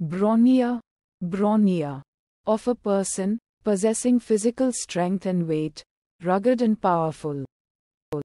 Bronia, bronia, Of a person, possessing physical strength and weight, rugged and powerful.